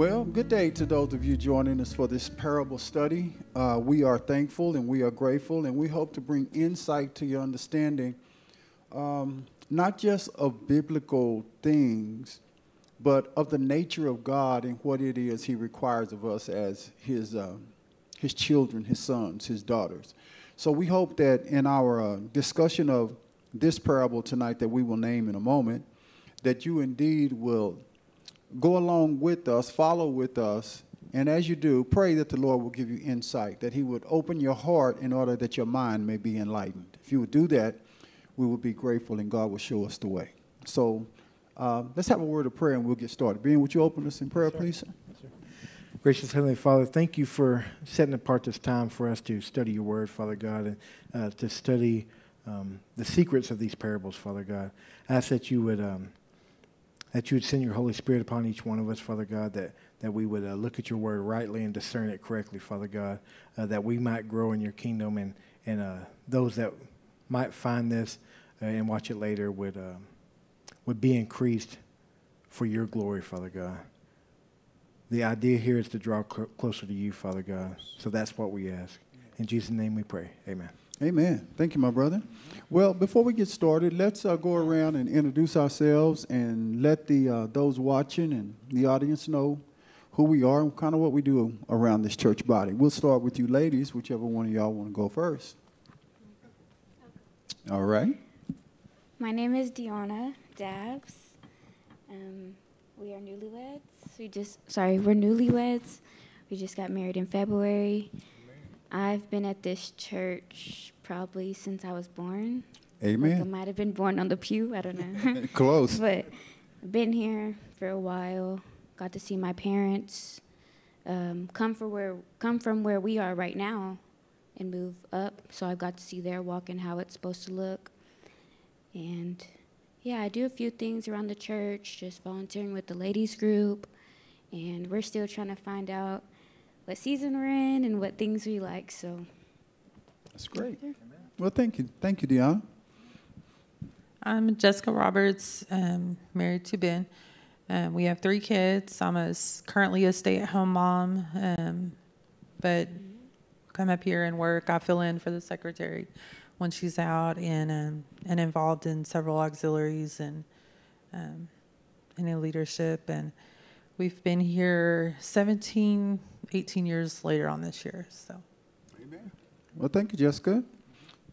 Well, good day to those of you joining us for this parable study. Uh, we are thankful and we are grateful, and we hope to bring insight to your understanding, um, not just of biblical things, but of the nature of God and what it is He requires of us as His, uh, his children, His sons, His daughters. So we hope that in our uh, discussion of this parable tonight, that we will name in a moment, that you indeed will go along with us, follow with us, and as you do, pray that the Lord will give you insight, that He would open your heart in order that your mind may be enlightened. If you would do that, we would be grateful and God will show us the way. So uh, let's have a word of prayer and we'll get started. Ben, would you open us in prayer, please? Yes, Gracious Heavenly Father, thank you for setting apart this time for us to study your word, Father God, and uh, to study um, the secrets of these parables, Father God. I ask that you would. Um, that you would send your Holy Spirit upon each one of us, Father God, that, that we would uh, look at your word rightly and discern it correctly, Father God, uh, that we might grow in your kingdom and, and uh, those that might find this uh, and watch it later would, um, would be increased for your glory, Father God. The idea here is to draw cl- closer to you, Father God. So that's what we ask. In Jesus' name we pray. Amen. Amen. Thank you, my brother. Well, before we get started, let's uh, go around and introduce ourselves and let the uh, those watching and the audience know who we are and kind of what we do around this church body. We'll start with you ladies, whichever one of y'all want to go first. All right. My name is Deanna Dabbs. Um, we are newlyweds. We just sorry, we're newlyweds. We just got married in February. I've been at this church probably since I was born. Amen. Like I might have been born on the pew. I don't know. Close. but been here for a while. Got to see my parents um, come from where come from where we are right now, and move up. So I got to see their walk and how it's supposed to look. And yeah, I do a few things around the church, just volunteering with the ladies group, and we're still trying to find out what season we're in and what things we like. So that's great. Well, thank you, thank you, Dion. I'm Jessica Roberts, um, married to Ben. Um, we have three kids. I'm a, currently a stay-at-home mom, um, but come up here and work. I fill in for the secretary when she's out, and um, and involved in several auxiliaries and um, and in leadership. And we've been here 17 18 years later on this year. So, Amen. Well, thank you, Jessica.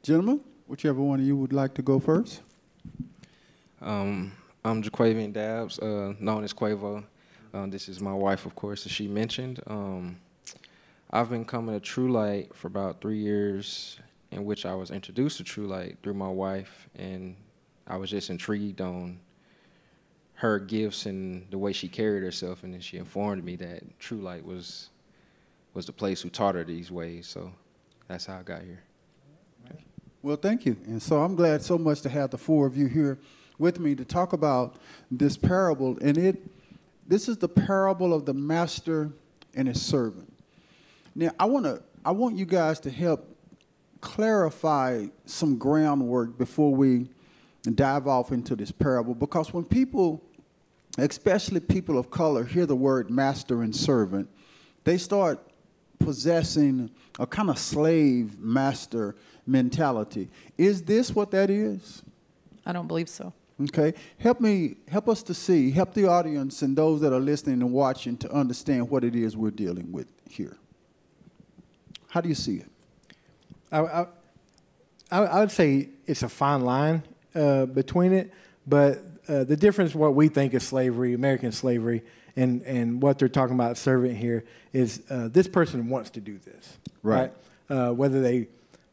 Gentlemen, whichever one of you would like to go first. Um, I'm Jaquavian Dabbs, uh, known as Quavo. Um, this is my wife, of course, as she mentioned. Um, I've been coming to True Light for about three years, in which I was introduced to True Light through my wife, and I was just intrigued on her gifts and the way she carried herself, and then she informed me that True Light was was the place who taught her these ways. So that's how I got here. Well, thank you. And so I'm glad so much to have the four of you here with me to talk about this parable. And it this is the parable of the master and his servant. Now, I want to I want you guys to help clarify some groundwork before we dive off into this parable because when people especially people of color hear the word master and servant, they start possessing a kind of slave master mentality. Is this what that is? I don't believe so. Okay. Help me, help us to see, help the audience and those that are listening and watching to understand what it is we're dealing with here. How do you see it? I, I, I would say it's a fine line uh, between it, but uh, the difference, what we think is slavery, American slavery, and, and what they're talking about servant here is uh, this person wants to do this, right? right? Uh, whether they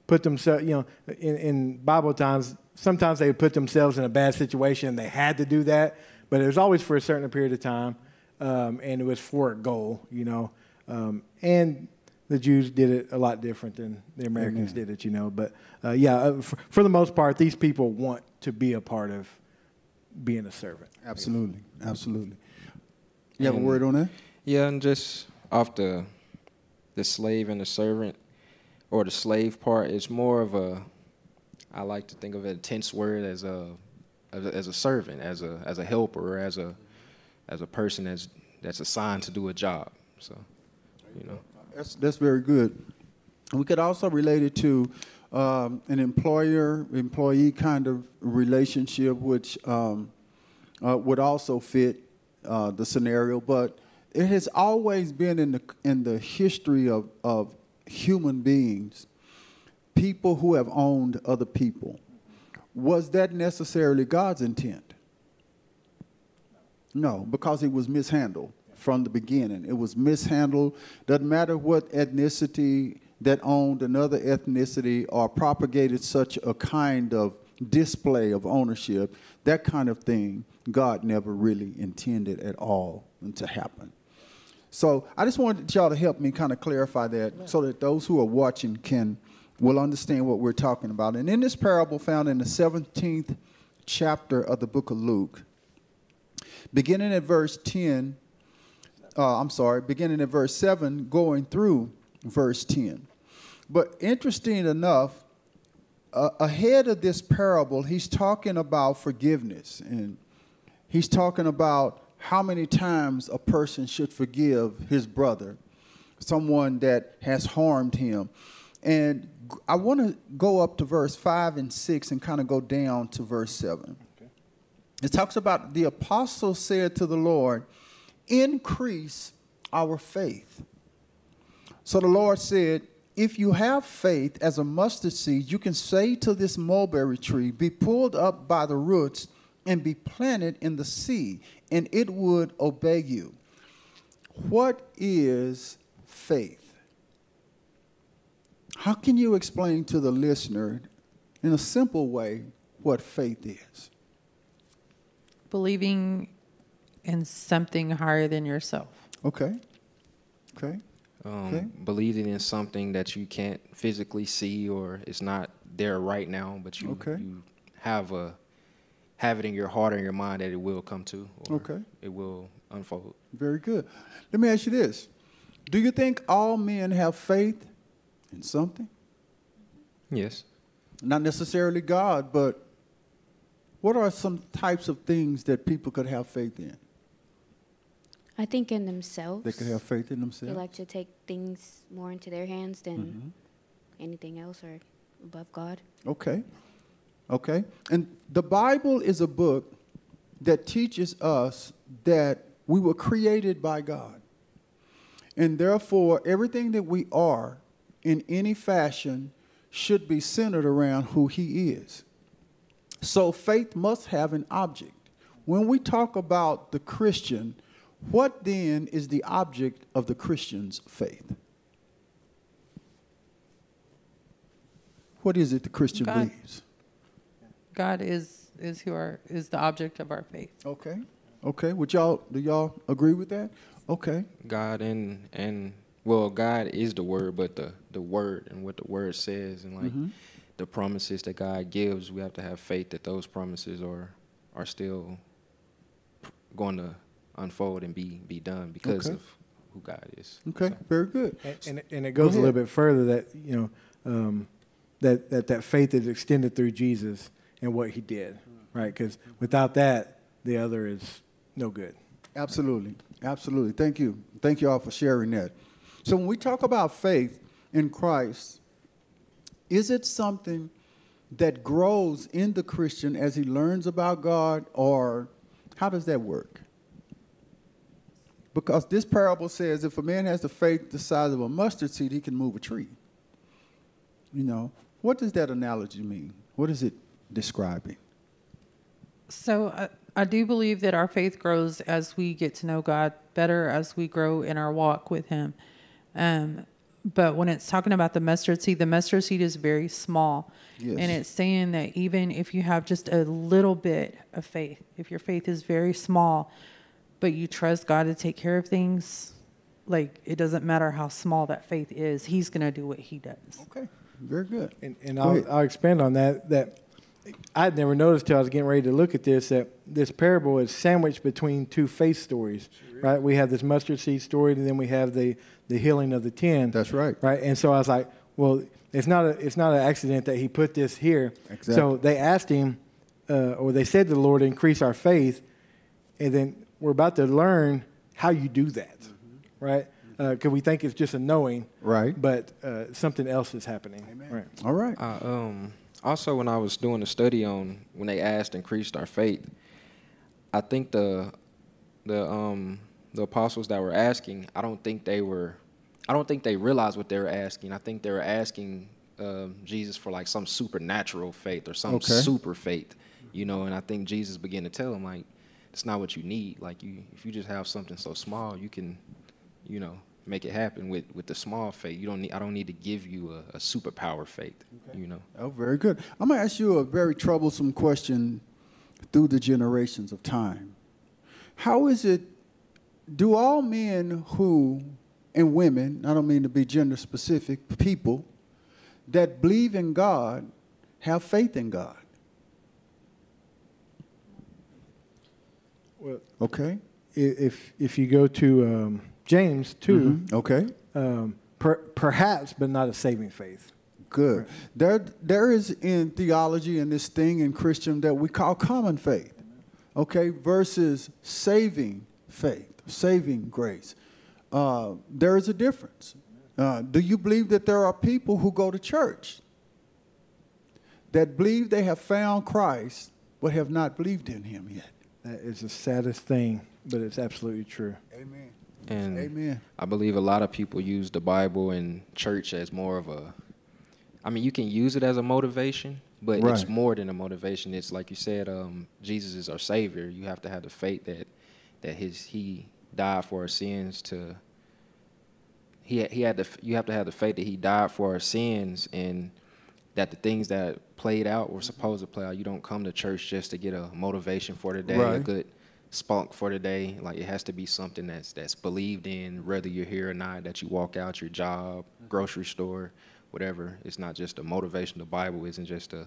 put themselves, you know, in, in Bible times, sometimes they put themselves in a bad situation and they had to do that, but it was always for a certain period of time, um, and it was for a goal, you know. Um, and the Jews did it a lot different than the Americans Amen. did it, you know. But uh, yeah, uh, for, for, the most part, these people want to be a part of being a servant. Absolutely, absolutely. You have a word on that? Yeah, and just off the the slave and the servant, or the slave part, it's more of a. I like to think of it a tense word as a, as a, as a servant, as a as a helper, as a as a person that's that's assigned to do a job. So, you know. That's, that's very good. We could also relate it to um, an employer employee kind of relationship, which um, uh, would also fit uh, the scenario. But it has always been in the in the history of, of human beings, people who have owned other people. Was that necessarily God's intent? No, because it was mishandled from the beginning. It was mishandled. Doesn't matter what ethnicity that owned another ethnicity or propagated such a kind of display of ownership, that kind of thing, God never really intended at all to happen. So I just wanted y'all to help me kind of clarify that so that those who are watching can will understand what we're talking about. And in this parable found in the 17th chapter of the book of Luke, beginning at verse 10, uh, I'm sorry, beginning at verse 7, going through verse 10. But interesting enough, uh, ahead of this parable, he's talking about forgiveness. And he's talking about how many times a person should forgive his brother, someone that has harmed him. And I want to go up to verse 5 and 6 and kind of go down to verse 7. Okay. It talks about the apostle said to the Lord, Increase our faith. So the Lord said, if you have faith as a mustard seed, you can say to this mulberry tree, Be pulled up by the roots and be planted in the sea, and it would obey you. What is faith? How can you explain to the listener in a simple way what faith is? Believing in something higher than yourself. Okay. Okay. Um, okay. Believing in something that you can't physically see or it's not there right now, but you okay. you have a have it in your heart and your mind that it will come to. okay. It will unfold. Very good. Let me ask you this: Do you think all men have faith in something? Yes. Not necessarily God, but what are some types of things that people could have faith in? I think in themselves. They can have faith in themselves. They like to take things more into their hands than mm-hmm. anything else or above God. Okay. Okay. And the Bible is a book that teaches us that we were created by God. And therefore, everything that we are in any fashion should be centered around who He is. So faith must have an object. When we talk about the Christian, what then is the object of the Christian's faith? What is it the Christian God, believes? God is is who our is the object of our faith. Okay. Okay. Would y'all do y'all agree with that? Okay. God and and well, God is the word, but the the word and what the word says and like mm-hmm. the promises that God gives, we have to have faith that those promises are are still going to unfold and be be done because okay. of who God is. Okay, so. very good. And, and, and it goes Go a little bit further that you know um, that that that faith is extended through Jesus and what He did, right? Because without that, the other is no good. Absolutely, absolutely. Thank you, thank you all for sharing that. So when we talk about faith in Christ, is it something that grows in the Christian as he learns about God, or how does that work? Because this parable says if a man has the faith the size of a mustard seed, he can move a tree. You know, what does that analogy mean? What is it describing? So uh, I do believe that our faith grows as we get to know God better, as we grow in our walk with Him. Um, but when it's talking about the mustard seed, the mustard seed is very small. Yes. And it's saying that even if you have just a little bit of faith, if your faith is very small, but you trust God to take care of things, like it doesn't matter how small that faith is, He's going to do what He does. Okay, very good. And, and I'll, I'll, expand on that. That I'd never noticed till I was getting ready to look at this that this parable is sandwiched between two faith stories. Sure right, we have this mustard seed story, and then we have the the healing of the ten. That's right. Right, and so I was like, well, it's not a it's not an accident that He put this here. Exactly. So they asked Him, uh, or they said to the Lord, increase our faith, and then we're about to learn how you do that, right? Because we think it's just a knowing, Right. but uh, something else is happening. Amen. Right. All right. I, um, also, when I was doing the study on when they asked increased our faith, I think the the um, the apostles that were asking, I don't think they were, I don't think they realized what they were asking. I think they were asking um, Jesus for like some supernatural faith or some Okay. super faith, you know. And I think Jesus began to tell them like, it's not what you need. Like you, if you just have something so small, you can, you know, make it happen with with the small faith. You don't need. I don't need to give you a, a superpower faith. You know. Oh, very good. I'm going to ask you a very troublesome question through the generations of time. How is it, do all men who, and women, I don't mean to be gender specific, people that believe in God have faith in God? Well, Okay? if if you go to um, James 2 Mhm. Okay. um, per, perhaps, but not a saving faith. Good. There, there is in theology in this thing in Christian that we call common faith, okay, versus saving faith, saving grace. Uh, there is a difference. Uh, do you believe that there are people who go to church that believe they have found Christ but have not believed in him yet? That is the saddest thing, but it's absolutely true. Amen. And Amen. I believe a lot of people use the Bible and church as more of a. I mean, you can use it as a motivation, but it's more than a motivation. It's like you said, um, Jesus is our Savior. You have to have the faith that that His He died for our sins to. He he had the you have to have the faith that He died for our sins and that the things that played out were mm-hmm. supposed to play out. You don't come to church just to get a motivation for the day, a good spunk for the day. Like it has to be something that's that's believed in, whether you're here or not. That you walk out your job, mm-hmm. grocery store, whatever. It's not just a motivation. The Bible isn't just a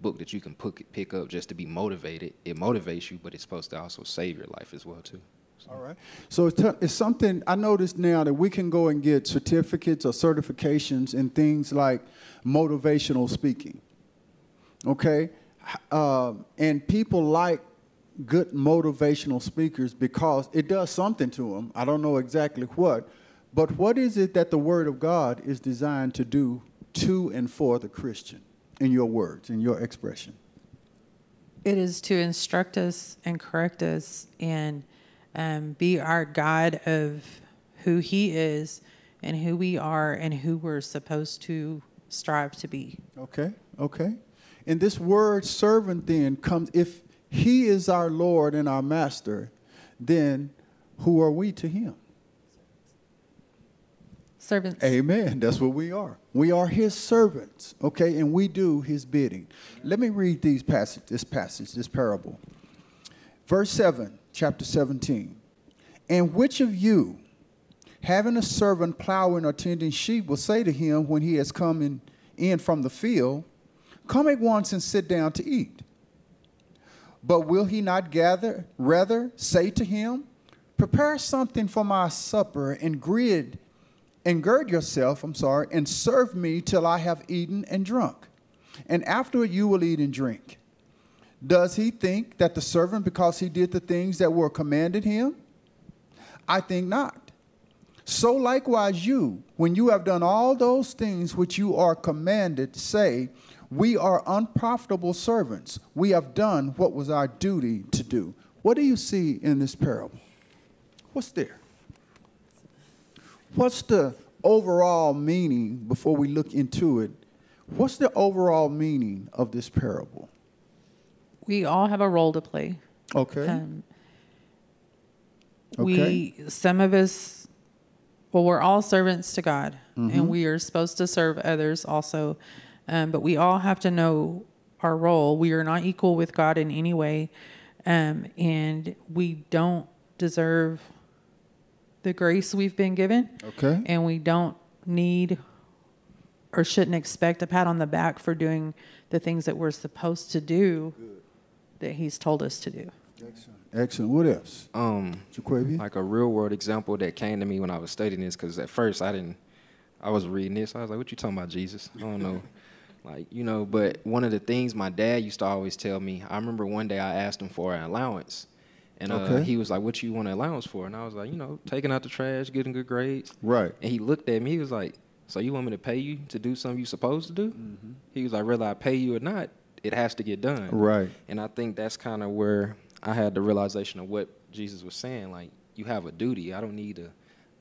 book that you can pick pick up just to be motivated. It motivates you, but it's supposed to also save your life as well too. All right. So it's, it's something I noticed now that we can go and get certificates or certifications in things like motivational speaking. Okay? H- Um, and people like good motivational speakers because it does something to them. I don't know exactly what. But what is it that the Word of God is designed to do to and for the Christian in your words, in your expression? It is to instruct us and correct us and um, be our guide of who He is and who we are and who we're supposed to strive to be. Okay, okay. And this word servant then comes, if he is our Lord and our master, then who are we to him? Servants. Amen. That's what we are. We are his servants, okay, and we do his bidding. Let me read these passage, this passage, this parable. Verse 7, chapter 17. And which of you, having a servant plowing or tending sheep, will say to him when he has come in, in from the field, Come at once and sit down to eat? But will he not gather, rather say to him, Prepare something for my supper and grid and gird yourself, I'm sorry, and serve me till I have eaten and drunk. And afterward you will eat and drink. Does he think that the servant, because he did the things that were commanded him? I think not. So likewise, you, when you have done all those things which you are commanded, say, We are unprofitable servants. We have done what was our duty to do. What do you see in this parable? What's there? What's the overall meaning before we look into it? What's the overall meaning of this parable? We all have a role to play. Okay. Um, Okay. We, some of us, well, we're all servants to God, and we are supposed to serve others also. Um, but we all have to know our role. We are not equal with God in any way, um, and we don't deserve the grace we've been given, Okay. and we don't need or shouldn't expect a pat on the back for doing the things that we're supposed to do that He's told us to do. Excellent. Excellent. What else? Um, Jaquavian? like a real world example that came to me when I was studying this, because at first I didn't, I was reading this, I was like, "What you talking about, Jesus?" I don't know, like you know. But one of the things my dad used to always tell me, I remember one day I asked him for an allowance, And uh, Okay. he was like, "What you want an allowance for?" And I was like, "You know, taking out the trash, getting good grades." Right. And he looked at me. He was like, "So you want me to pay you to do something you're supposed to do?" He was like, "Whether I pay you or not, it has to get done." Right. And I think that's kind of where I had the realization of what Jesus was saying. Like, you have a duty. I don't need to.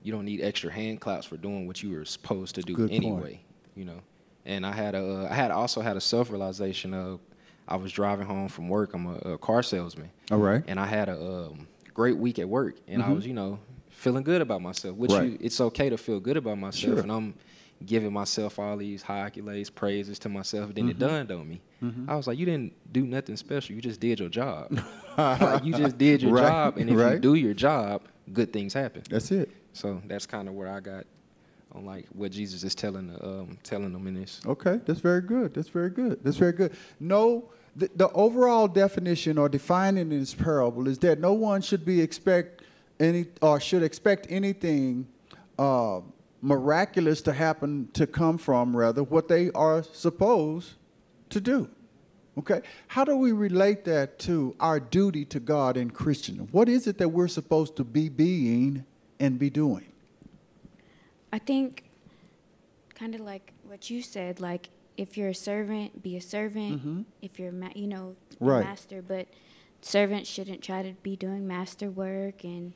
You don't need extra hand claps for doing what you were supposed to do Good point. anyway. You know. And I had a. uh, I had also had a self realization of. I was driving home from work. I'm a, a car salesman. All right. And I had a um, great week at work, and I Mhm. was, you know, feeling good about myself. Which Right. you, it's okay to feel good about myself, Sure. and I'm giving myself all these high accolades, praises to myself. Then it Mhm. dawned on me. Mhm. I was like, you didn't do nothing special. You just did your job. like, you just did your Right, job, and if you do your job, good things happen. That's it. So that's kind of where I got on like what Jesus is telling um, telling them in this. Okay, that's very good. That's very good. That's very good. No, the, the overall definition or defining in this parable is that no one should be expect any or should expect anything uh, miraculous to happen to come from rather what they are supposed to do. Okay, how do we relate that to our duty to God in Christian? What is it that we're supposed to be being and be doing? I think, kind of like what you said, like if you're a servant, be a servant. Mhm. If you're, ma- you know, a Right. master, but servants shouldn't try to be doing master work and,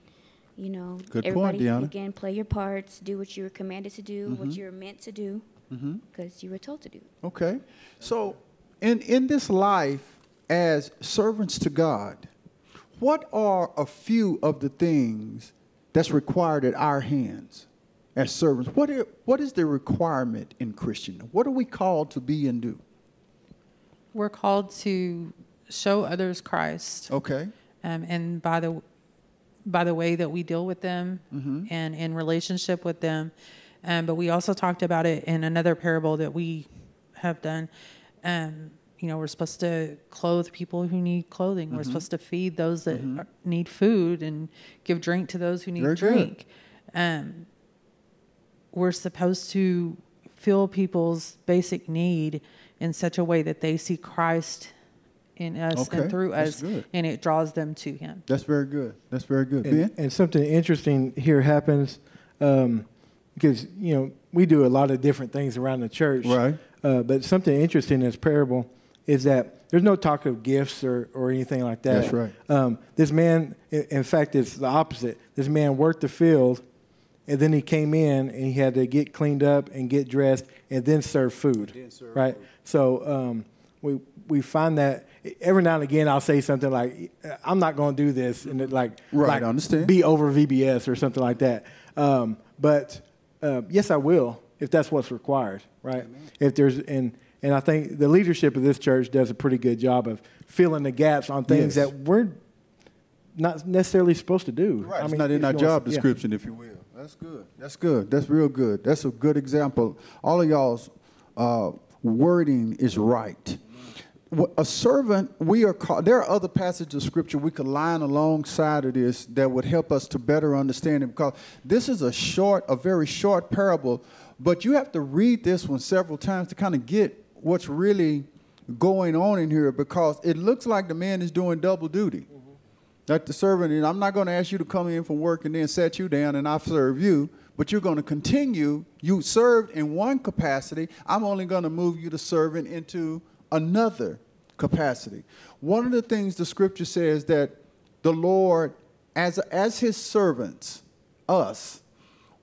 you know, Good everybody Deanna. again play your parts, do what you were commanded to do, what Mhm. you were meant to do, Mm-hmm. because you were told to do. Okay. So, in, in this life, as servants to God, what are a few of the things that's required at our hands as servants? What is, what is the requirement in Christian? What are we called to be and do? We're called to show others Christ, Okay. um, and by the by the way that we deal with them Mhm. and in relationship with them. Um, but we also talked about it in another parable that we have done. Um, you know, we're supposed to clothe people who need clothing. Mm-hmm. We're supposed to feed those that are, need food and give drink to those who need Very drink. Um, we're supposed to fill people's basic need in such a way that they see Christ in us Okay, and through us, good. and it draws them to Him. That's very good. That's very good. And, ben? and something interesting here happens um, because you know we do a lot of different things around the church, Right. Uh, but something interesting in this parable is that there's no talk of gifts or, or anything like that. That's right. Um, this man, i- in fact, it's the opposite. This man worked the field, and then he came in and he had to get cleaned up and get dressed and then serve food. right. So um, we we find that every now and again I'll say something like, "I'm not going to do this," and it like Right, like I understand. be over VBS or something like that. Um, but uh, yes, I will if that's what's required, right? If there's and and I think the leadership of this church does a pretty good job of filling the gaps on things Yes. that we're not necessarily supposed to do. Right. I it's mean, not in our job want- yeah. description, if you will. That's good. That's good. That's real good. That's a good example. All of y'all's uh, wording is right. A servant, we are called. There are other passages of scripture we could line alongside of this that would help us to better understand it because this is a short, a very short parable, but you have to read this one several times to kind of get what's really going on in here because it looks like the man is doing double duty. That the servant, and I'm not going to ask you to come in from work and then set you down and I serve you, but you're going to continue. You served in one capacity. I'm only going to move you to serving into another capacity. One of the things the scripture says that the Lord, as, as his servants, us,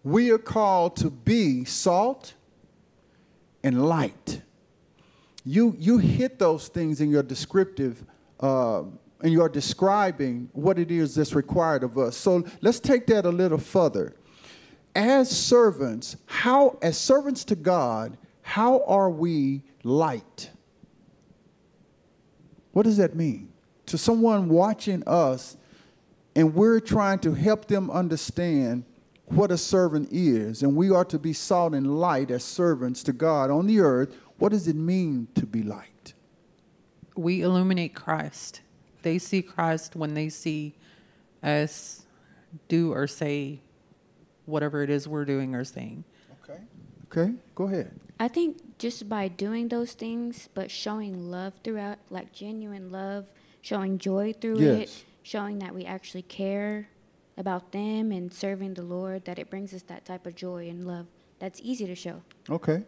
we are called to be salt and light you you hit those things in your descriptive uh, and you're describing what it is that's required of us. So let's take that a little further. As servants how as servants to god how are we light? What does that mean? To someone watching us and we're trying to help them understand what a servant is and we are to be salt and light as servants to god on the earth what does it mean to be light? We illuminate Christ. They see Christ when they see us do or say whatever it is we're doing or saying. okay okay go ahead I think just by doing those things, but showing love throughout, like genuine love, showing joy through Yes. it, showing that we actually care about them and serving the Lord, that it brings us that type of joy and love that's easy to show. Okay.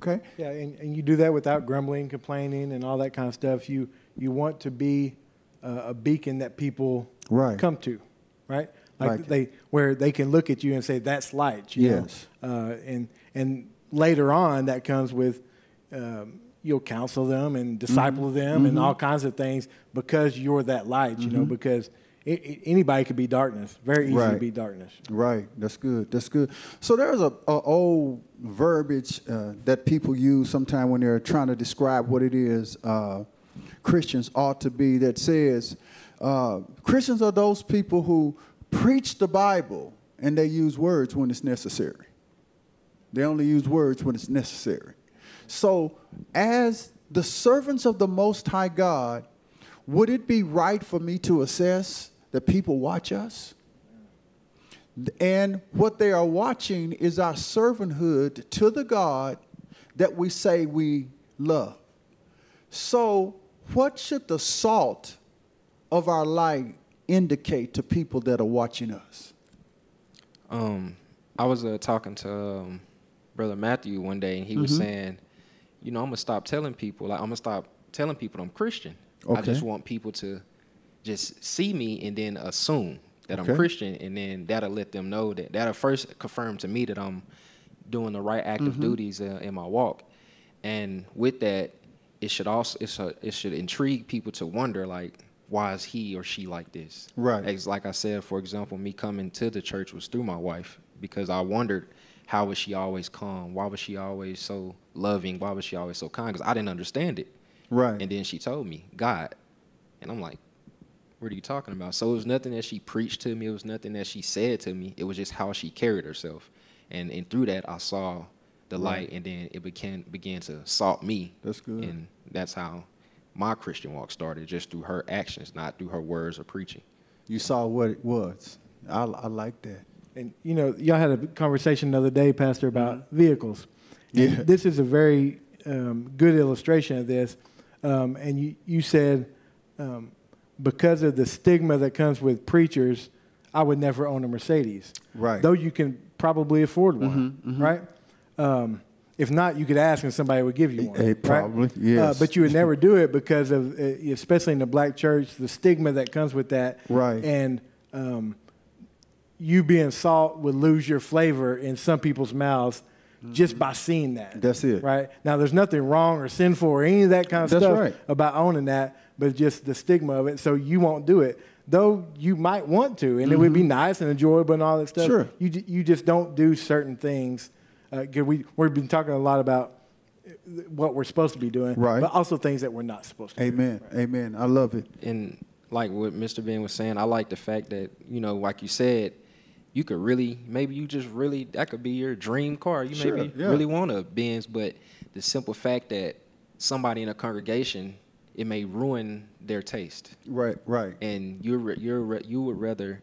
Okay. Yeah, and, and you do that without grumbling, complaining, and all that kind of stuff. You you want to be uh, a beacon that people Right. come to, right? Like Right. they where they can look at you and say that's light. You Yes. Know? Uh, and and later on, that comes with um, you'll counsel them and disciple Mm-hmm. them and all kinds of things because you're that light. You know, because i i anybody could be darkness. Very easy to Mm-hmm. Be darkness. Right. That's good. That's good. So there's a, a old verbiage uh, that people use sometimes when they're trying to describe what it is uh, Christians ought to be. That says uh, Christians are those people who preach the Bible and they use words when it's necessary. They only use words when it's necessary. So, as the servants of the Most High God, would it be right for me to assess that people watch us? And what they are watching is our servanthood to the God that we say we love. So, what should the salt of our light indicate to people that are watching us? Um, I was uh, talking to um, brother Matthew one day, and he was Mm-hmm. saying, you know, I'm gonna stop telling people, like I'm gonna stop telling people I'm Christian. I just want people to just see me and then assume that Okay. I'm Christian, and then that'll let them know that that'll first confirm to me that I'm doing the right active Mm-hmm. duties uh, in my walk. And with that, it should also it's a, it should intrigue people to wonder like why is he or she like this? Right. As like I said, for example, me coming to the church was through my wife because I wondered how was she always calm? Why was she always so loving? Why was she always so kind? Because I didn't understand it. Right. And then she told me God, and I'm like, what are you talking about? So it was nothing that she preached to me. It was nothing that she said to me. It was just how she carried herself, and and through that I saw the light, and then it began began to salt me. That's good. And that's how my Christian walk started, just through her actions, not through her words or preaching. You saw what it was. I, I like that. And you know, y'all had a conversation the other day, Pastor, about vehicles. Mm-hmm. Yeah. This is a very um, good illustration of this. Um, and you, you said um, because of the stigma that comes with preachers, I would never own a Mercedes. Right. Though you can probably afford one, right? Um, if not, you could ask and somebody would give you one. Right? probably, Uh, yes. but you would never do it because of, uh, especially in the black church, the stigma that comes with that. Right. And um, you being salt would lose your flavor in some people's mouths just by seeing that. Mm-hmm. That's it. Right? Now, there's nothing wrong or sinful or any of that kind of That's stuff right. about owning that, but just the stigma of it. So you won't do it. Though you might want to, and it would be nice and enjoyable and all that stuff. Mm-hmm. Sure. You, you just don't do certain things. Uh, 'cause we, we've been talking a lot about what we're supposed to be doing, Right. but also things that we're not supposed to do. Amen. Amen. I love it. and like what Mr. Ben was saying, I like the fact that you know, like you said, you could really maybe you just really that could be your dream car. You Sure, maybe yeah. really want a Benz, but the simple fact that somebody in a congregation it may ruin their taste, Right, right. and you're you're you would rather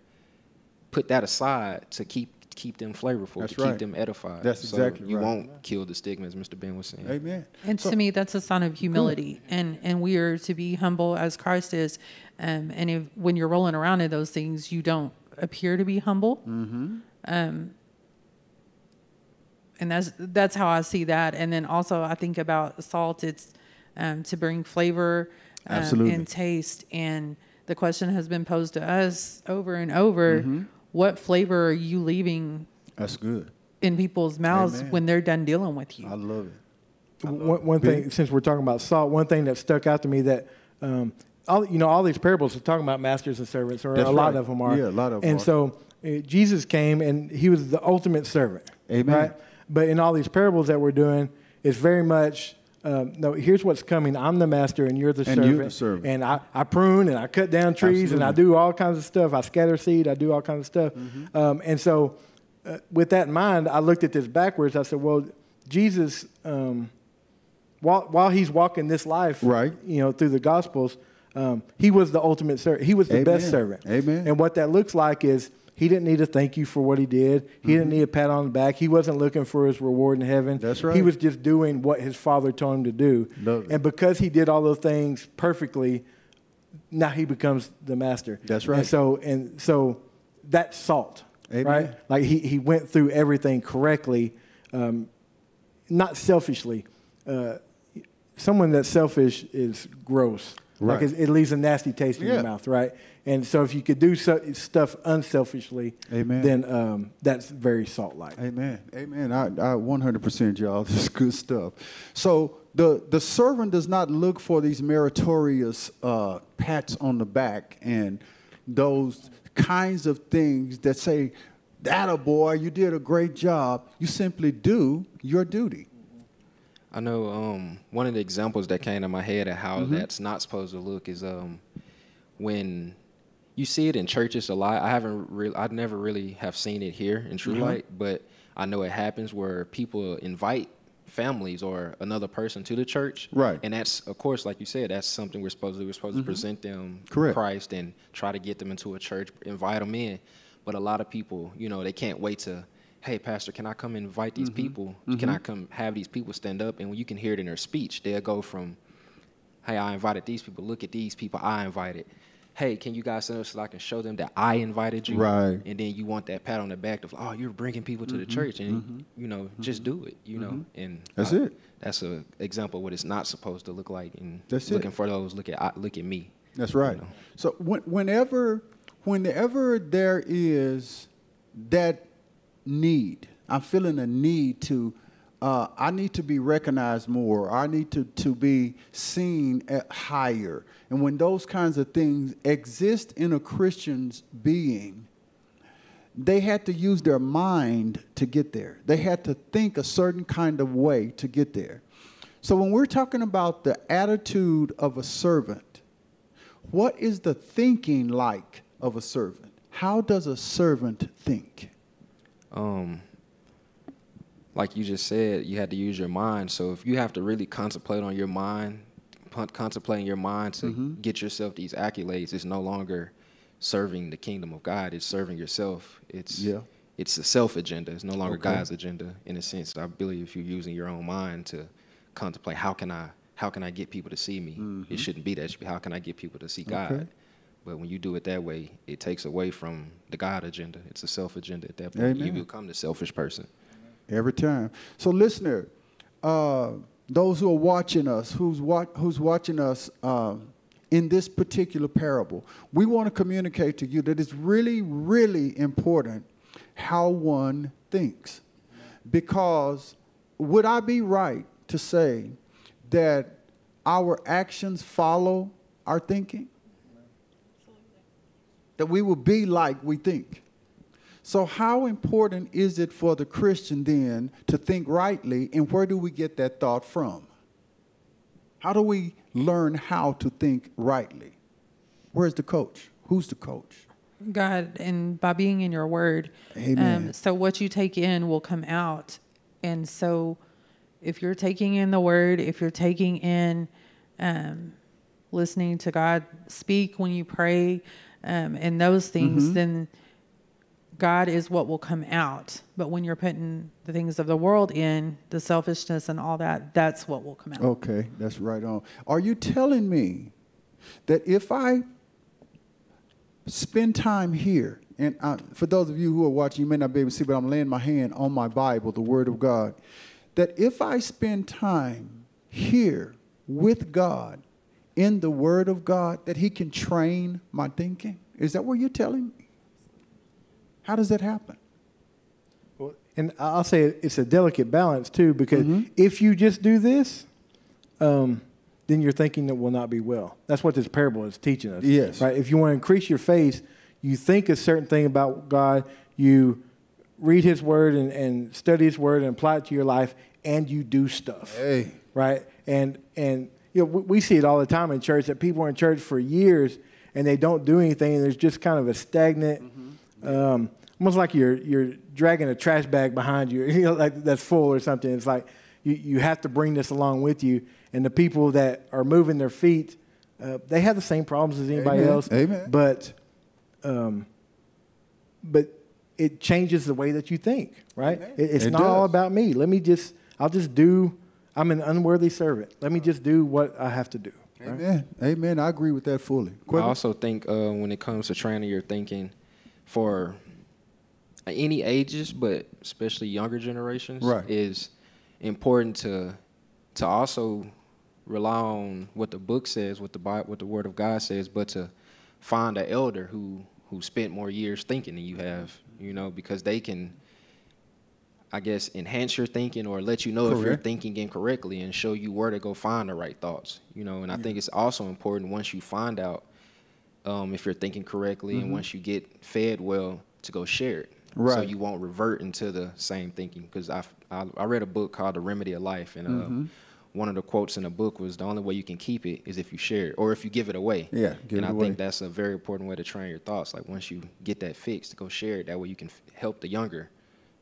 put that aside to keep keep them flavorful, That's to right. keep them edified. That's so exactly you right. won't kill the stigma, as Mr. Ben was saying. Amen. And to me, that's a sign of humility, and and we are to be humble as Christ is. Um, and if when you're rolling around in those things, you don't appear to be humble. Mm-hmm. Um, and that's that's how I see that. And then also, I think about salt. It's um, to bring flavor um, Absolutely. and taste. And the question has been posed to us over and over: Mm-hmm. What flavor are you leaving That's good. in people's mouths Amen. when they're done dealing with you? I love it. One, one Big. thing, since we're talking about salt, one thing that stuck out to me that, um, all, you know, all these parables are talking about masters and servants, or That's a lot of them are. Yeah, a lot of 'em And are. so uh, Jesus came and he was the ultimate servant. Amen. Right? But in all these parables that we're doing, it's very much, um, no, here's what's coming. I'm the master and you're the And servant. you're the servant. And I, I prune and I cut down trees and I do all kinds of stuff. I scatter seed. I do all kinds of stuff. Mm-hmm. Um, and so uh, with that in mind, I looked at this backwards. I said, well, Jesus, um, while, while he's walking this life, Right. you know, through the Gospels, um, he was the ultimate servant. He was the best servant. Amen. And what that looks like is he didn't need a thank you for what he did. He Mm-hmm. didn't need a pat on the back. He wasn't looking for his reward in heaven. That's right. He was just doing what his father told him to do. Love. And because he did all those things perfectly, now he becomes the master. That's right. And so and so that's salt, Amen. right? Like he he went through everything correctly, um, not selfishly. Uh, someone that's selfish is gross. Right. Like it, it leaves a nasty taste in Yeah. your mouth, right? And so if you could do so, stuff unselfishly, Amen. then um, that's very salt-like. Amen. Amen. I, I 100% y'all. This is good stuff. So the, the servant does not look for these meritorious uh, pats on the back and those kinds of things that say, that a boy, you did a great job. You simply do your duty. I know um, one of the examples that came to my head of how Mm-hmm. that's not supposed to look is um, when you see it in churches a lot. I haven't really, I never really have seen it here in True Uh-huh. Light, but I know it happens where people invite families or another person to the church. Right. Mm-hmm. And that's, of course, like you said, that's something we're supposed to do. We're supposed to present them Correct. Christ and try to get them into a church, invite them in. But a lot of people, you know, they can't wait to, hey, Pastor, can I come invite these people? Can I come have these people stand up? And when you can hear it in their speech, they'll go from, hey, I invited these people. Look at these people I invited. Hey, can you guys send us so I can show them that I invited you? Right. And then you want that pat on the back of, oh, you're bringing people to the mm-hmm. church, and mm-hmm. you know, mm-hmm. just do it. You know, and That's I- it. That's an example of what it's not supposed to look like. And That's it. looking for those. Look at I- look at me. That's right. know. So when, whenever, whenever there is that need, I'm feeling a need to, uh, I need to be recognized more. I need to, to be seen at higher. And when those kinds of things exist in a Christian's being, they had to use their mind to get there. They had to think a certain kind of way to get there. So when we're talking about the attitude of a servant, what is the thinking like of a servant? How does a servant think? um, like you just said, you had to use your mind. So if you have to really contemplate on your mind, contemplating your mind to Mm-hmm. get yourself these accolades, it's no longer serving the kingdom of God. It's serving yourself. It's Yeah. it's a self agenda. It's no longer Okay. God's agenda in a sense. I believe if you're using your own mind to contemplate, how can I how can I get people to see me? It shouldn't be that. It should be how can I get people to see God? Mm-hmm. Okay. But when you do it that way, it takes away from the God agenda. It's a self agenda at that point. You become the selfish person. Every time. So, listener, uh, those who are watching us, who's, wa- who's watching us um, in this particular parable, we want to communicate to you that it's really, really important how one thinks. Because would I be right to say that our actions follow our thinking? That we will be like we think. So, how important is it for the Christian then to think rightly, and where do we get that thought from? How do we learn how to think rightly? Where's the coach? Who's the coach? God, and by being in your word. Amen. Um, so what you take in will come out. And so if you're taking in the word, if you're taking in um, listening to God speak when you pray um, and those things, Mm-hmm. then God is what will come out. But when you're putting the things of the world in, the selfishness and all that, that's what will come out. Okay, that's right on. Are you telling me that if I spend time here, and I, for those of you who are watching, you may not be able to see, but I'm laying my hand on my Bible, the Word of God, that if I spend time here with God in the Word of God, that He can train my thinking? Is that what you're telling me? How does that happen? Well, and I'll say it's a delicate balance too, because Mhm. if you just do this, um, then your thinking that will not be well. That's what this parable is teaching us. Yes. Right. If you want to increase your faith, you think a certain thing about God, you read His Word and, and study His Word and apply it to your life, and you do stuff. Hey. Right. And and you know we, we see it all the time in church that people are in church for years and they don't do anything. And there's just kind of a stagnant. Um, almost like you're you're dragging a trash bag behind you, you know, like that's full or something. It's like you, you have to bring this along with you. And the people that are moving their feet, uh, they have the same problems as anybody Amen. else. Amen. But um, but it changes the way that you think, right? It, it's It not all about me. Let me just I'll just do. I'm an unworthy servant. Let me just do what I have to do. Right? Amen. Amen. I agree with that fully. I also think uh, when it comes to training your thinking for any ages, but especially younger generations, Right. is important to to also rely on what the book says, what the Bible, what the Word of God says, but to find an elder who who spent more years thinking than you have, you know, because they can. I guess enhance your thinking or let you know if you're thinking incorrectly and show you where to go find the right thoughts. You know, and I think it's also important once you find out um, if you're thinking correctly Mm-hmm. and once you get fed well to go share it so you won't revert into the same thinking because I, I I read a book called the remedy of life and uh, Mm-hmm. one of the quotes in the book was the only way you can keep it is if you share it or if you give it away Yeah, give and it i away. think that's a very important way to train your thoughts like once you get that fixed go share it that way you can f- help the younger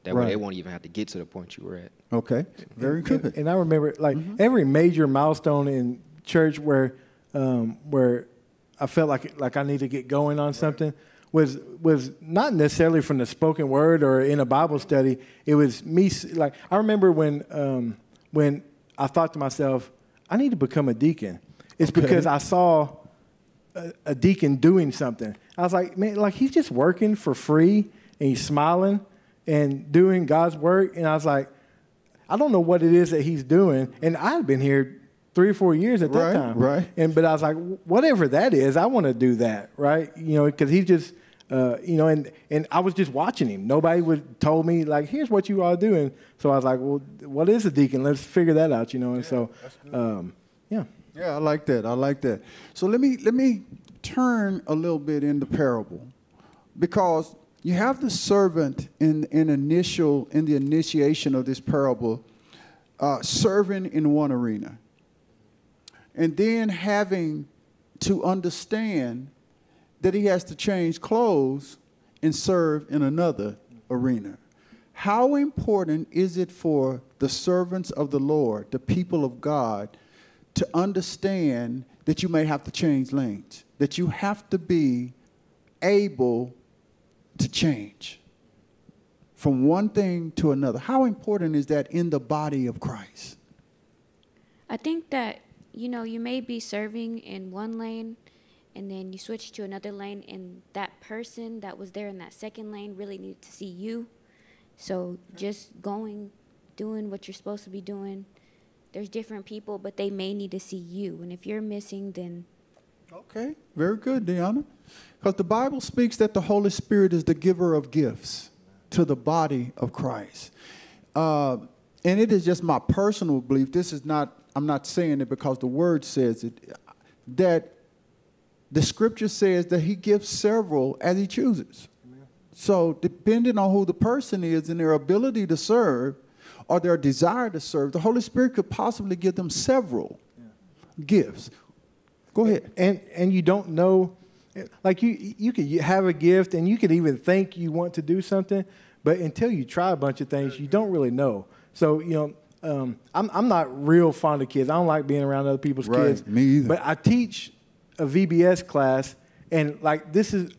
that way they won't even have to get to the point you were at Okay. Very good. And I remember like Mm-hmm. every major milestone in church where um, where I felt like like I need to get going on something was was not necessarily from the spoken word or in a Bible study. It was me like I remember when um, when I thought to myself, I need to become a deacon. It's Okay. because I saw a, a deacon doing something. I was like, man, like he's just working for free and he's smiling and doing God's work. And I was like, I don't know what it is that he's doing. And I've been here three or four years at that Right, time. right. And but I was like, whatever that is, I want to do that, right? You know, because he just, uh, you know, and and I was just watching him. Nobody would told me like, here's what you are doing. So I was like, well, what is a deacon? Let's figure that out, you know. And so, um, yeah. Yeah, I like that. I like that. So let me let me turn a little bit in the parable, because you have the servant in in initial in the initiation of this parable, uh, serving in one arena, and then having to understand that he has to change clothes and serve in another arena. How important is it for the servants of the Lord, the people of God, to understand that you may have to change lanes, that you have to be able to change from one thing to another? How important is that in the body of Christ? I think that you know you may be serving in one lane, and then you switch to another lane, and that person that was there in that second lane really needed to see you. So just going, doing what you're supposed to be doing. There's different people, but they may need to see you, and if you're missing, then Okay, very good, Deanna. Because the Bible speaks that the Holy Spirit is the giver of gifts to the body of Christ. Uh, and it is just my personal belief. This is not, I'm not saying it because the word says it, that the scripture says that he gives several as he chooses. So, depending on who the person is and their ability to serve or their desire to serve, the Holy Spirit could possibly give them several gifts. Go ahead. and and you don't know like you you could have a gift and you could even think you want to do something but until you try a bunch of things you don't really know so you know um, I'm, I'm not real fond of kids i don't like being around other people's Right, kids me either. but i teach a vbs class and like this is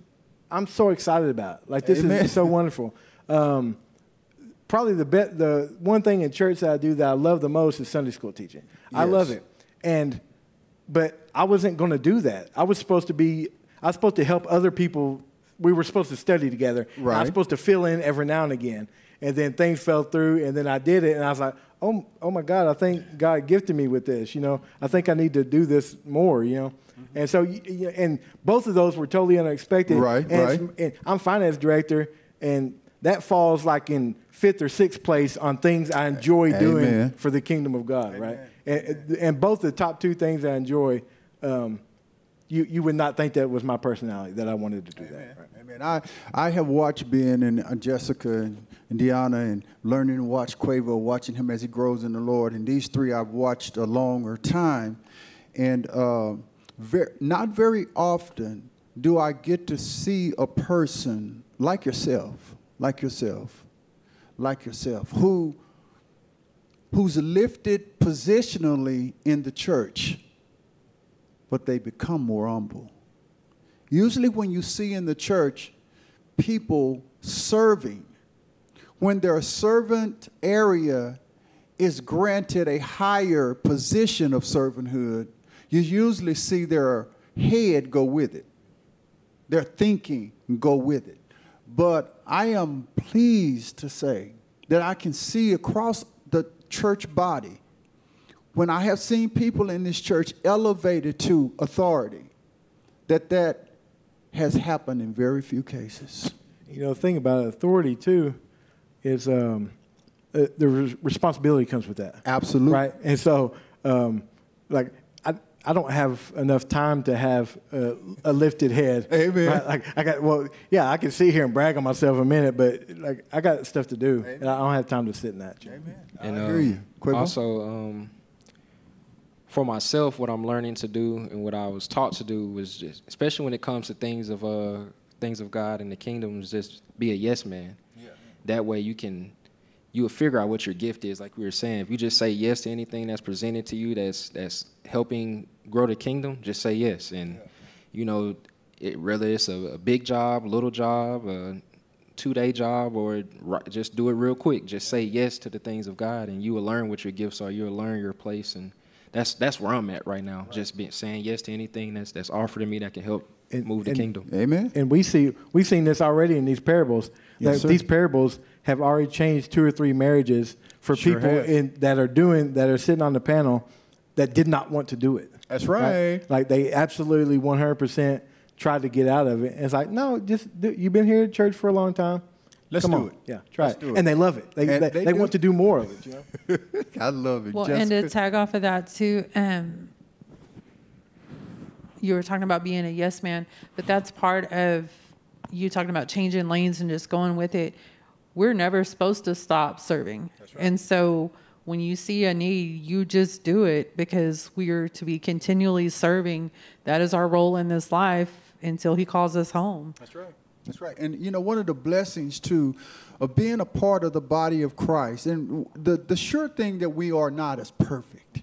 i'm so excited about it. like this Amen. is so wonderful um, probably the be- the one thing in church that I do that I love the most is Sunday school teaching. I love it. And but I wasn't going to do that. I was supposed to be I was supposed to help other people. We were supposed to study together. Right. I was supposed to fill in every now and again. And then things fell through and then I did it and I was like, "Oh, oh my God, I think God gifted me with this, you know. I think I need to do this more, you know." And so and both of those were totally unexpected. Right, and right. and I'm finance director, and that falls like in fifth or sixth place on things I enjoy doing for the kingdom of God, right? And, and both the top two things I enjoy, um, you you would not think that was my personality that I wanted to do that. Right? Amen. I, I have watched Ben and uh, Jessica and, and Deanna and learning to watch Quavo, watching him as he grows in the Lord. And these three I've watched a longer time. And uh, ver- not very often do I get to see a person like yourself, like yourself, like yourself, who who's lifted positionally in the church, but they become more humble. Usually, when you see in the church people serving, when their servant area is granted a higher position of servanthood, you usually see their head go with it, their thinking go with it. But I am pleased to say that I can see across the church body when I have seen people in this church elevated to authority, that that has happened in very few cases. You know, the thing about authority too is um, uh, the res- responsibility comes with that. Absolutely. Right. And so, um, like, I, I don't have enough time to have uh, a lifted head. Amen. Right? Like, I got, well, yeah, I can sit here and brag on myself a minute, but like, I got stuff to do. And I don't have time to sit in that. chair. Amen. And I um, hear you. Quavo? also, um, for myself, what I'm learning to do and what I was taught to do was just, especially when it comes to things of uh, things of God and the kingdom, is just be a yes man. Yeah. That way, you can you will figure out what your gift is. Like we were saying, if you just say yes to anything that's presented to you, that's that's helping grow the kingdom, just say yes. And you know, it, whether it's a, a big job, little job, a two day job, or just do it real quick. Just say yes to the things of God, and you will learn what your gifts are. You'll learn your place, and that's that's where I'm at right now. Just being saying yes to anything that's that's offered to me that can help And- move the and- kingdom. Amen. And we see we've seen this already in these parables. Yes, that sir. these parables have already changed two or three marriages for Sure people in, that are doing that are sitting on the panel that did not want to do it. That's right. Like they absolutely 100% tried to get out of it. And it's like, no, just do, you've been here at church for a long time. Let's Come do on. it. Yeah, try Let's it. do it. And they love it. They, And they, they they want to do more of it. You know? I love it. Well, and to tag off of that too, um, you were talking about being a yes man, but that's part of you talking about changing lanes and just going with it. We're never supposed to stop serving. Right. And so when you see a need, you just do it because we are to be continually serving. That is our role in this life until he calls us home. That's right. That's right. And you know, one of the blessings too of being a part of the body of Christ, and the, the sure thing that we are not is perfect.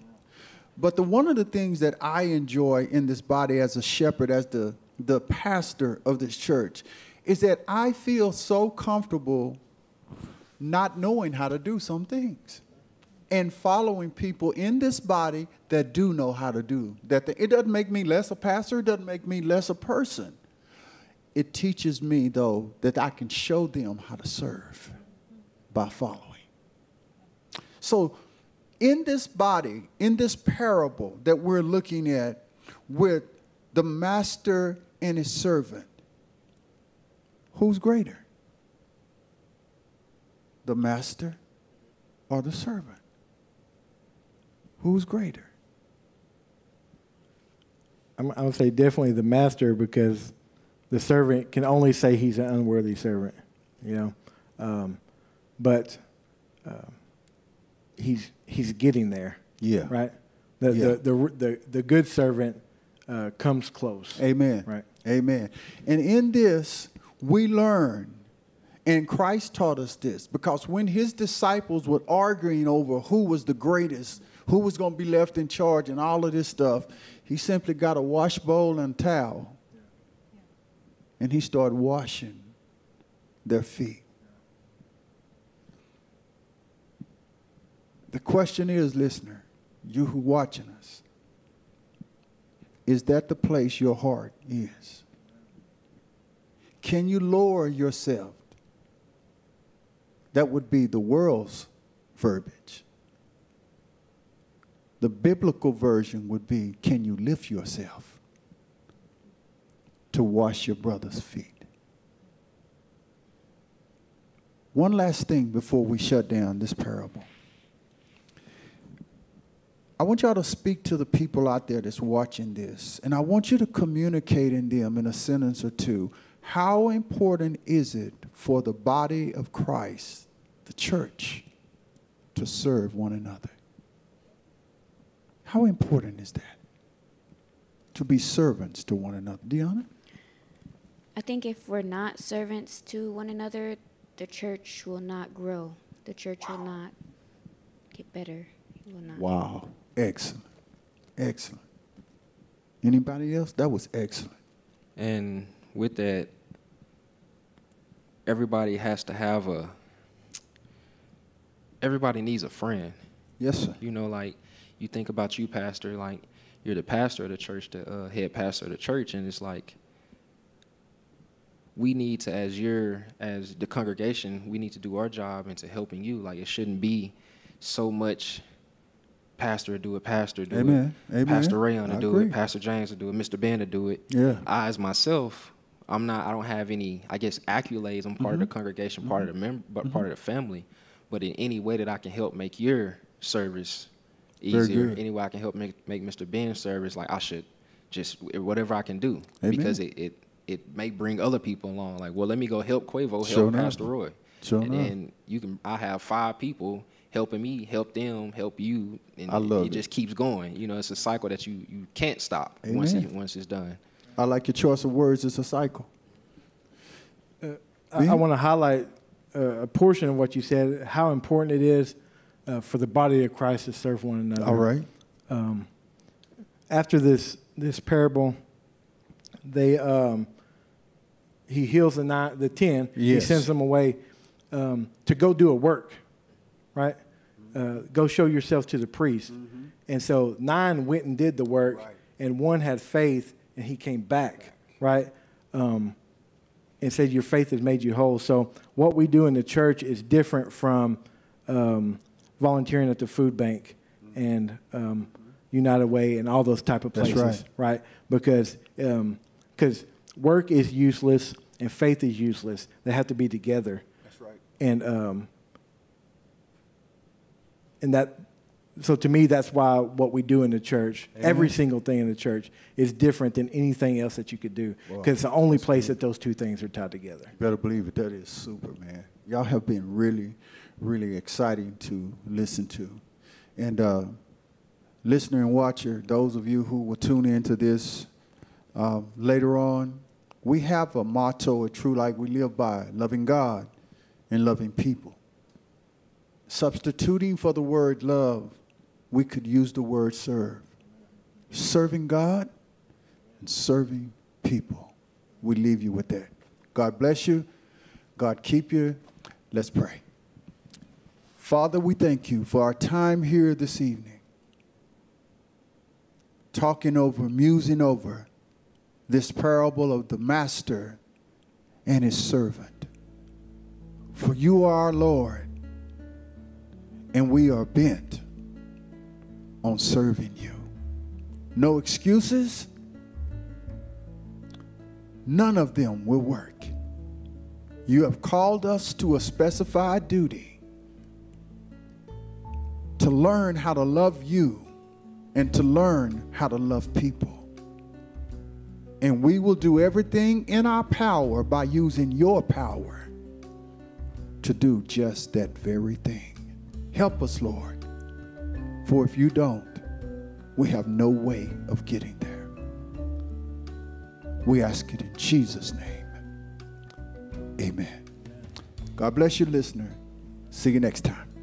But the one of the things that I enjoy in this body as a shepherd, as the, the pastor of this church, is that I feel so comfortable not knowing how to do some things and following people in this body that do know how to do that it doesn't make me less a pastor it doesn't make me less a person it teaches me though that i can show them how to serve by following so in this body in this parable that we're looking at with the master and his servant who's greater the master or the servant? Who's greater? I'm, going to say definitely the master because the servant can only say he's an unworthy servant, you know. Um, but uh, he's, he's getting there. Yeah. Right? The, Yeah. the, the, the, the good servant uh, comes close. Amen. Right. Amen. And in this, we learn, and Christ taught us this, because when his disciples were arguing over who was the greatest, who was going to be left in charge, and all of this stuff, he simply got a wash bowl and towel, and he started washing their feet. The question is, listener, you who watching us, is that the place your heart is? Can you lower yourself? That would be the world's verbiage. The biblical version would be can you lift yourself to wash your brother's feet? One last thing before we shut down this parable. I want y'all to speak to the people out there that's watching this, and I want you to communicate in them in a sentence or two. How important is it for the body of Christ, the church, to serve one another? How important is that? To be servants to one another. Deanna? I think if we're not servants to one another, the church will not grow. The church will not get better. Will not. Wow. Excellent. Excellent. Anybody else? That was excellent. And with that, everybody has to have a. Everybody needs a friend. Yes, sir. You know, like you think about you, Pastor. Like you're the pastor of the church, the uh, head pastor of the church, and it's like we need to, as your, as the congregation, we need to do our job into helping you. Like it shouldn't be so much pastor do it, pastor do Amen. it, Amen. Pastor Rayon to I do agree. it, Pastor James to do it, Mr. Ben to do it. Yeah. I, as myself, I'm not. I don't have any. I guess accolades. I'm part of the mm-hmm. congregation, mm-hmm. part of the mem- but mm-hmm. part of the family. But in any way that I can help make your service easier, any way I can help make make Mr. Ben's service, like I should just whatever I can do Amen. because it, it it may bring other people along. Like, well, let me go help Quavo, help Sure enough. Pastor Roy, Sure and enough. then you can. I have five people helping me, help them, help you, and I love it, it. just keeps going. You know, it's a cycle that you you can't stop once it, once it's done. I like your choice of words. It's a cycle. I, I want to highlight uh, a portion of what you said, how important it is uh, for the body of Christ to serve one another. All right. Um, after this this parable, they um, he heals the nine, the ten. He sends them away um, to go do a work, right? Uh, go show yourself to the priest. And so nine went and did the work, Right. and one had faith, and he came back, right? Um, and said, Your faith has made you whole. So, what we do in the church is different from um, volunteering at the food bank and um, United Way and all those type of places, right? Because because work is useless and faith is useless. They have to be together. That's right. And um, and that so to me that's why what we do in the church every single thing in the church is different than anything else that you could do because it's the only place that those two things are tied together you Better believe it. That is super, man. Y'all have been really, really exciting to listen to. And uh, listener and watcher, those of you who will tune into this um, later on, we have a motto, a True Lite we live by, loving God and loving people. Substituting for the word love, we could use the word serve. Serving God and serving people. We leave you with that. God bless you. God keep you. Let's pray. Father, we thank you for our time here this evening, talking over, musing over this parable of the master and his servant. For you are our Lord, and we are bent on serving you. No excuses. None of them will work. You have called us to a specified duty to learn how to love you and to learn how to love people. And we will do everything in our power by using your power to do just that very thing. Help us, Lord. For if you don't, we have no way of getting there. We ask it in Jesus' name. Amen. God bless you, listener. See you next time.